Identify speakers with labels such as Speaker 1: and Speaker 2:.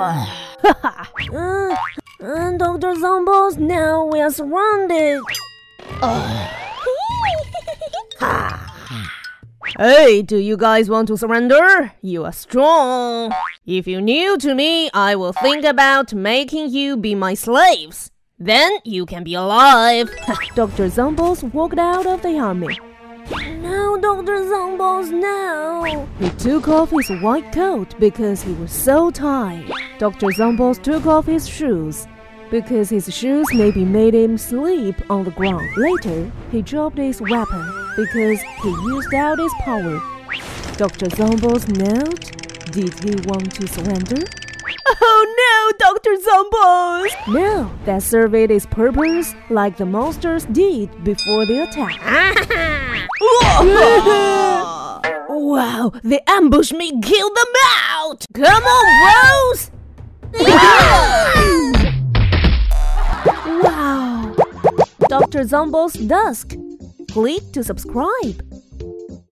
Speaker 1: uh, uh, Dr. Zomboss, now we are surrounded.
Speaker 2: Hey, do you guys want to surrender? You are strong. If you're new to me, I will think about making you be my slaves. Then you can be alive.
Speaker 1: Dr. Zomboss walked out of the army. No, Dr. Zomboss, no.
Speaker 2: He took off his white coat because he was so tired. Dr. Zomboss took off his shoes because his shoes maybe made him sleep on the ground. Later, he dropped his weapon because he used out his power. Dr. Zomboss knelt. Did he want to surrender? Oh no, Dr. Zomboss! No, that served its purpose like the monsters did before the attack. wow, the ambush me, kill them out! Come on, bros! Dr. Zomboss Dusk. Click to subscribe.